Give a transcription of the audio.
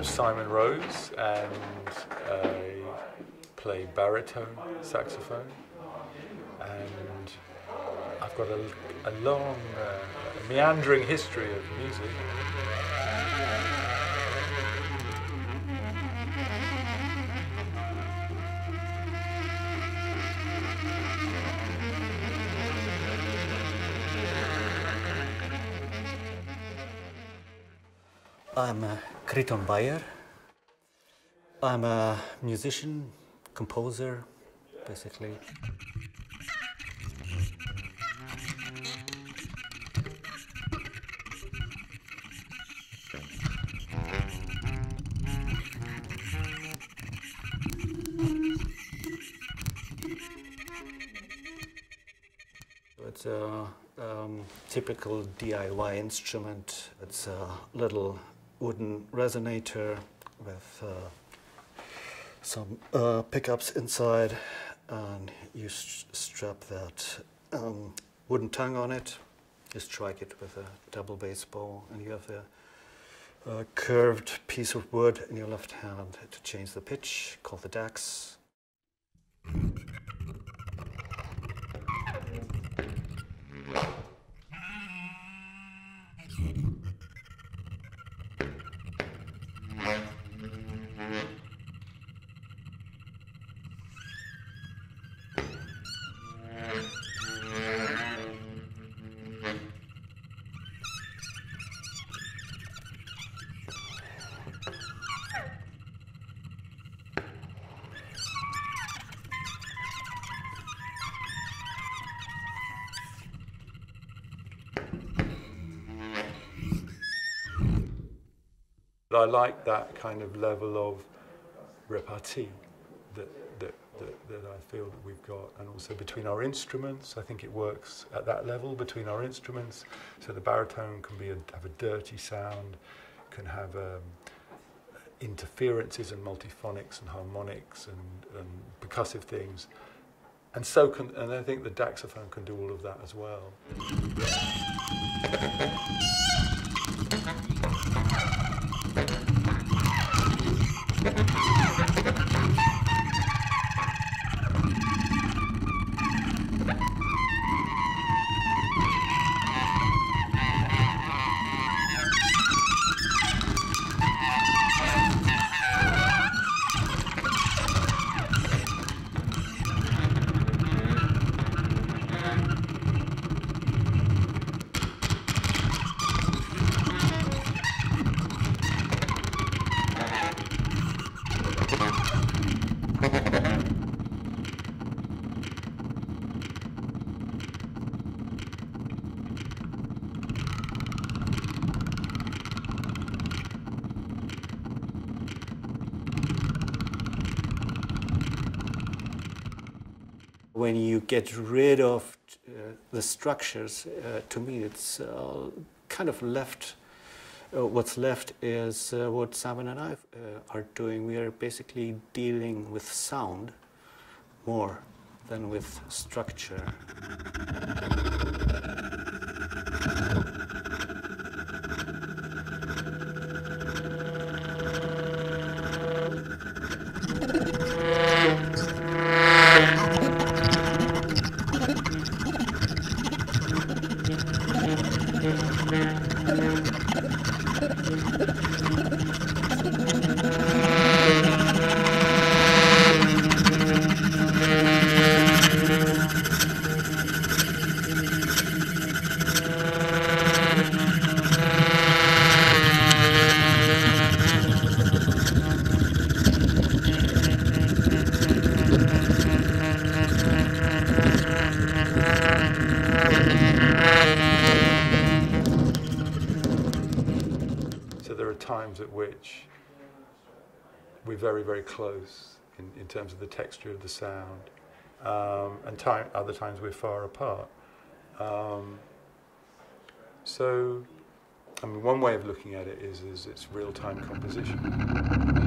I'm Simon Rose and I play baritone saxophone and I've got a, a long, uh, meandering history of music. I'm uh, Kriton Beyer. I'm a musician, composer, basically. It's a um, typical DIY instrument. It's a little wooden resonator with uh, some uh, pickups inside, and you strap that um, wooden tongue on it. You strike it with a double bass bow, and you have a, a curved piece of wood in your left hand to change the pitch, called the DAX. I like that kind of level of repartee that, that, that, that, I feel that we've got, and also between our instruments. I think it works at that level between our instruments. So the baritone can be a, have a dirty sound, can have um, interferences and multiphonics and harmonics and, and percussive things. And so can, and I think the daxophone can do all of that as well. When you get rid of uh, the structures, uh, to me, it's uh, kind of left. Uh, what's left is uh, what Simon and I are doing. We are basically dealing with sound more than with structure. Thank you. Times at which we're very, very close in, in terms of the texture of the sound, um, and time, other times we're far apart. Um, so, I mean, one way of looking at it is, is it's real-time composition.